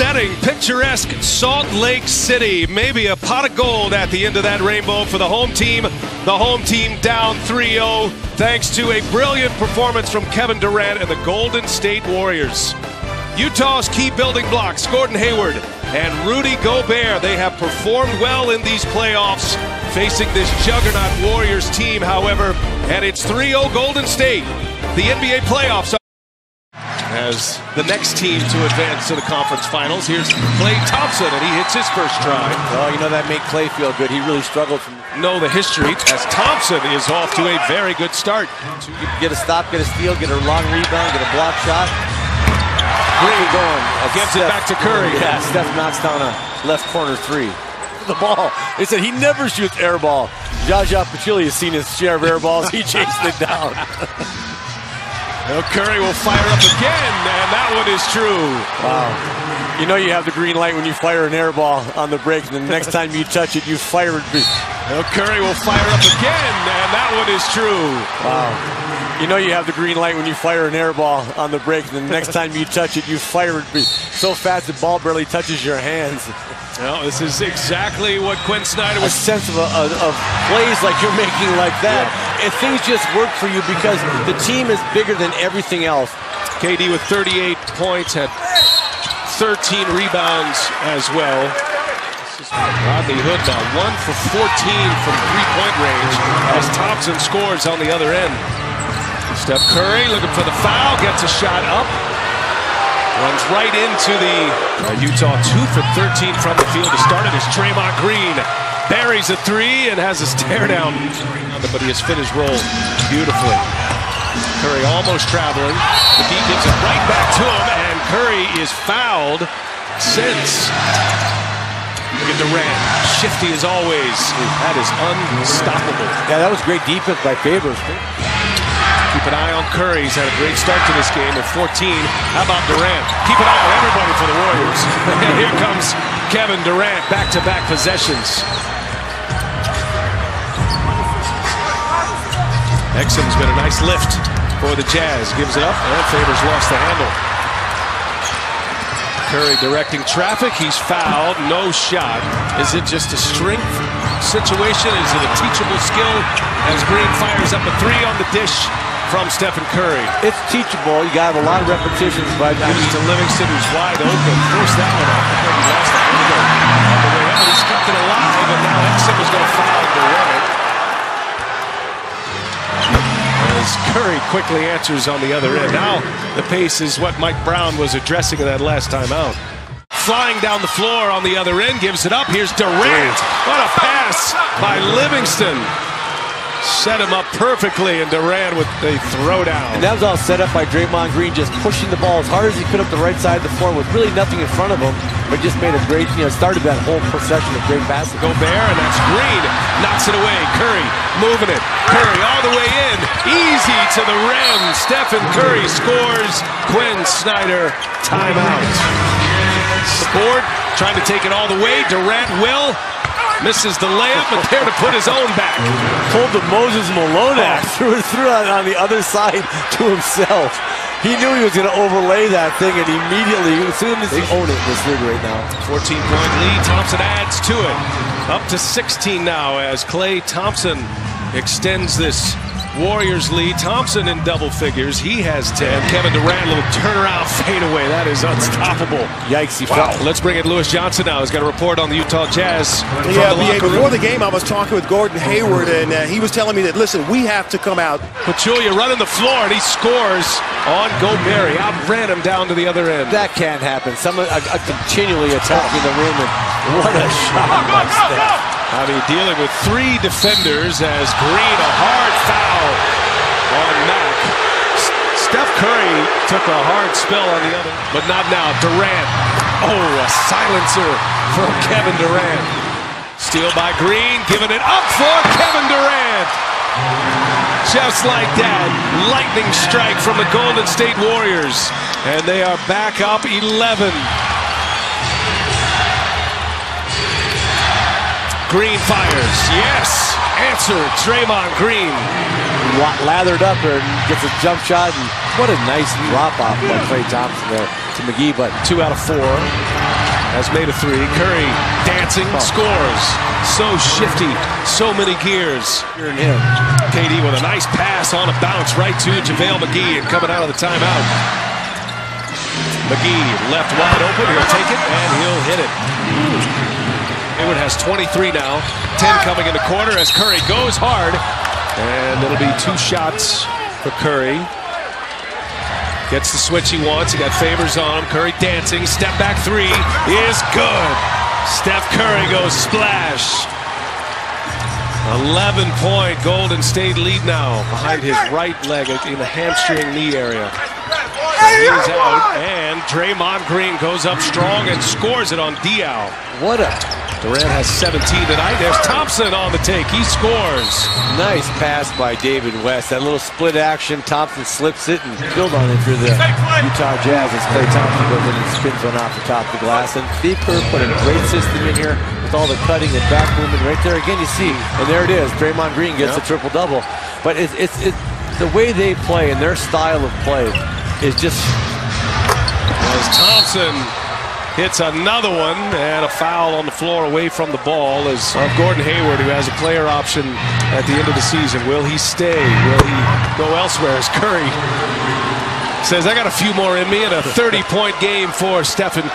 setting, picturesque Salt Lake City. Maybe a pot of gold at the end of that rainbow for the home team. The home team down 3 0 thanks to a brilliant performance from Kevin Durant and the Golden State Warriors. Utah's key building blocks, Gordon Hayward and Rudy Gobert, they have performed well in these playoffs, facing this juggernaut Warriors team, however, and it's 3 0 Golden State. The NBA playoffs as the next team to advance to the conference finals. Here's Klay Thompson, and he hits his first try. Oh, you know that made Klay feel good. He really struggled from. Know the history as Thompson is off to a very good start. Get a stop, get a steal, get a long rebound, get a block shot. Green going. Uh, gives Steph, it back to Curry. Yeah, Steph knocks down a left corner three. The ball. They said he never shoots air ball. Zaza Pachulia has seen his share of air balls. He chased it down. Well, Curry will fire up again, and that one is true. Wow. You know you have the green light when you fire an air ball on the break, and the next time you touch it, you fire it. Well, Curry will fire up again, and that one is true. Wow. You know you have the green light when you fire an air ball on the break, and the next time you touch it, you fire it so fast the ball barely touches your hands. Well, this is exactly what Quin Snyder was. A sense of, a, of plays like you're making like that. Yeah. And things just work for you because the team is bigger than everything else. KD with 38 points, had 13 rebounds as well. Rodney Hood now one for 14 from three-point range as Thompson scores on the other end. Steph Curry looking for the foul, gets a shot up. Runs right into the uh, Utah 2 for 13 from the field to start it as Draymond Green buries a three and has a stare down. But he has fit his role beautifully. Curry almost traveling. The D gives it right back to him, and Curry is fouled since. Look at Durant, shifty as always. That is unstoppable. Yeah, that was great defense by Favors. Keep an eye on Curry. He's had a great start to this game at 14. How about Durant? Keep an eye on everybody for the Warriors. and here comes Kevin Durant, back-to-back possessions. Exum's been a nice lift for the Jazz. Gives it up, and Favors lost the handle. Curry directing traffic. He's fouled. No shot. Is it just a strength situation? Is it a teachable skill? As Green fires up a three on the dish from Stephen Curry. It's teachable. You got to have a lot of repetitions, but I mean, to Livingston, who's wide open. Force that one off. He lost the handle quickly answers on the other end. Now the pace is what Mike Brown was addressing in that last time out. Flying down the floor on the other end, gives it up. Here's Durant. What a pass by Livingston set him up perfectly, and Durant with the throwdown. And that was all set up by Draymond Green, just pushing the ball as hard as he could up the right side of the floor with really nothing in front of him, but just made a great, you know, started that whole procession of great passes. Gobert, and that's Green, knocks it away. Curry moving it. Curry all the way in, easy to the rim. Stephen Curry scores. Quin Snyder, timeout. Sport trying to take it all the way. Durant will. Misses the layup, but there to put his own back. Pulled the Moses Malone oh, act, threw it through it on the other side to himself. He knew he was going to overlay that thing, and immediately, as soon as he owned it this league right now. 14-point lead. Thompson adds to it. Up to 16 now as Klay Thompson extends this Warriors lead. Thompson in double figures. He has 10. Kevin Durant, little turnaround fadeaway. That is unstoppable. Yikes. He wow. Let's bring in Lewis Johnson now. He's got a report on the Utah Jazz. Yeah, the before the game, I was talking with Gordon Hayward, and uh, he was telling me that, listen, we have to come out. Pachulia running the floor, and he scores on Gobert. Outran him down to the other end. That can't happen. Someone uh, continually attacking the rim, and what a shot by Steph. I mean, dealing with three defenders as Green, a hard foul on Mack. Steph Curry took a hard spell on the other, but not now. Durant. Oh, a silencer from Kevin Durant. Steal by Green, giving it up for Kevin Durant. Just like that, lightning strike from the Golden State Warriors. And they are back up 11. Green fires. Yes. Answer. Draymond Green. Lathered up and gets a jump shot. And what a nice drop off by Klay Thompson there to McGee. But two out of four. has made a three. Curry dancing, scores. So shifty, so many gears. Him. KD with a nice pass on a bounce right to JaVale McGee and coming out of the timeout. McGee left wide open. He'll take it and he'll hit it. Hayward has 23 now. 10 coming in the corner as Curry goes hard. And it'll be two shots for Curry. Gets the switch he wants. He got Favors on him. Curry dancing. Step back three is good. Steph Curry goes splash. 11 point Golden State lead now behind his right leg in the hamstring knee area. He's out, and Draymond Green goes up strong and scores it on Diaw. What a Durant has 17 tonight. There's Thompson on the take. He scores. nice pass by David West. That little split action. Thompson slips it and build on it for the Utah Jazz as Klay Thompson goes in and spins one off the top of the glass. And Steve Kerr put a great system in here with all the cutting and back movement right there. Again, you see, and there it is. Draymond Green gets Yep. a triple double. But it's, it's, it's the way they play and their style of play is just As Thompson hits another one and a foul on the floor away from the ball is of Gordon Hayward, who has a player option at the end of the season. Will he stay? Will he go elsewhere? As Curry says, I got a few more in me and a 30 point game for Stephen